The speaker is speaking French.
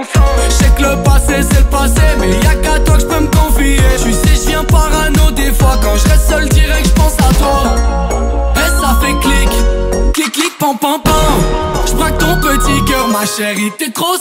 Je sais que le passé c'est le passé Mais y'a qu'à toi que je peux me confier. Tu sais je viens parano des fois Quand je reste seul direct je pense à toi. Et ça fait clic. Clic clic pam pam pam. Je ton petit cœur ma chérie T'es trop